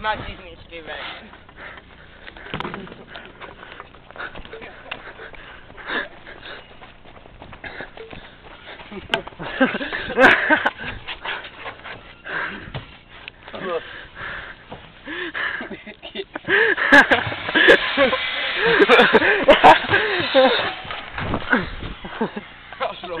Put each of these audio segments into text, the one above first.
Matt ist nicht gewesen. Arschloch.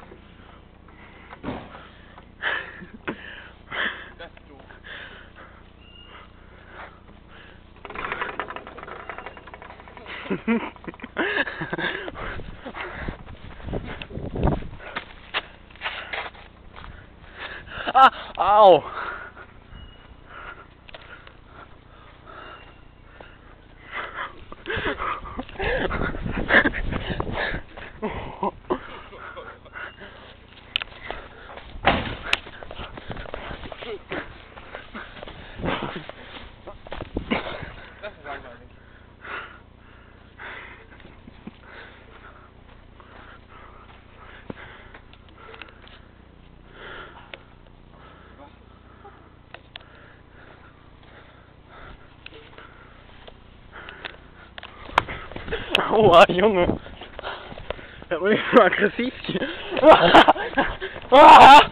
ah, au. Das Aua, Junge. Der war aggressiv. Ah!